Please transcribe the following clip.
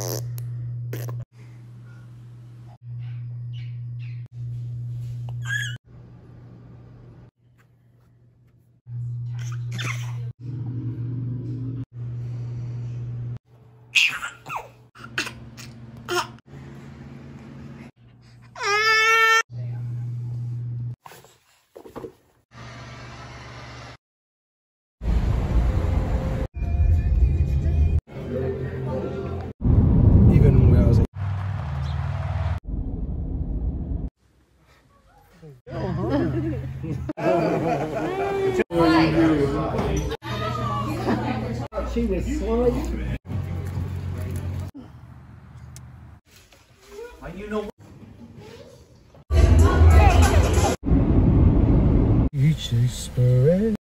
Even She was slowly. You chase spirit.